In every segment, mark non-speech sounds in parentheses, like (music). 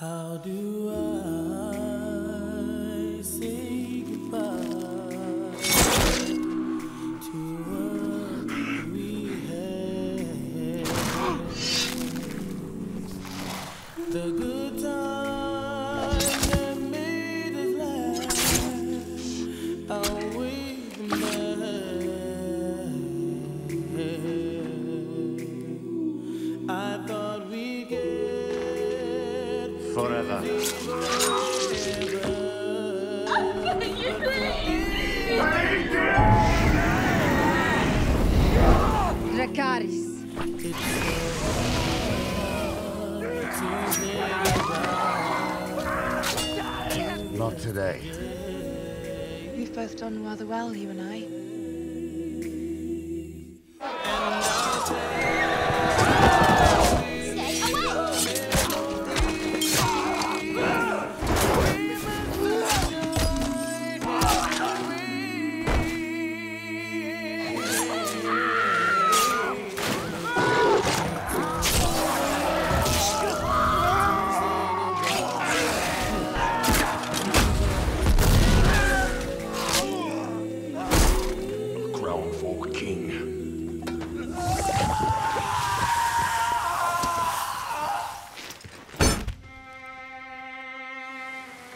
How do I say goodbye to what we had? The good Forever. Dracarys. Not today. We've both done rather well, you and I.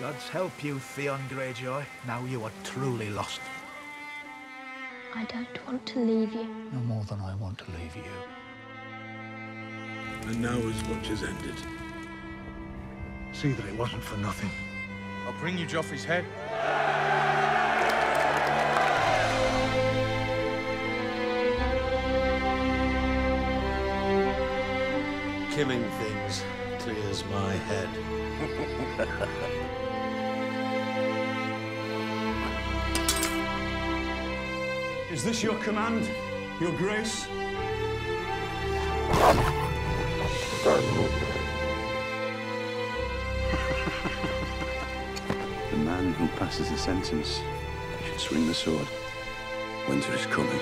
God's help you, Theon Greyjoy. Now you are truly lost. I don't want to leave you. No more than I want to leave you. And now his watch has ended. See that it wasn't for nothing. I'll bring you Joffrey's head. Killing things clears my head. (laughs) Is this your command, your grace? (laughs) The man who passes the sentence should swing the sword. Winter is coming.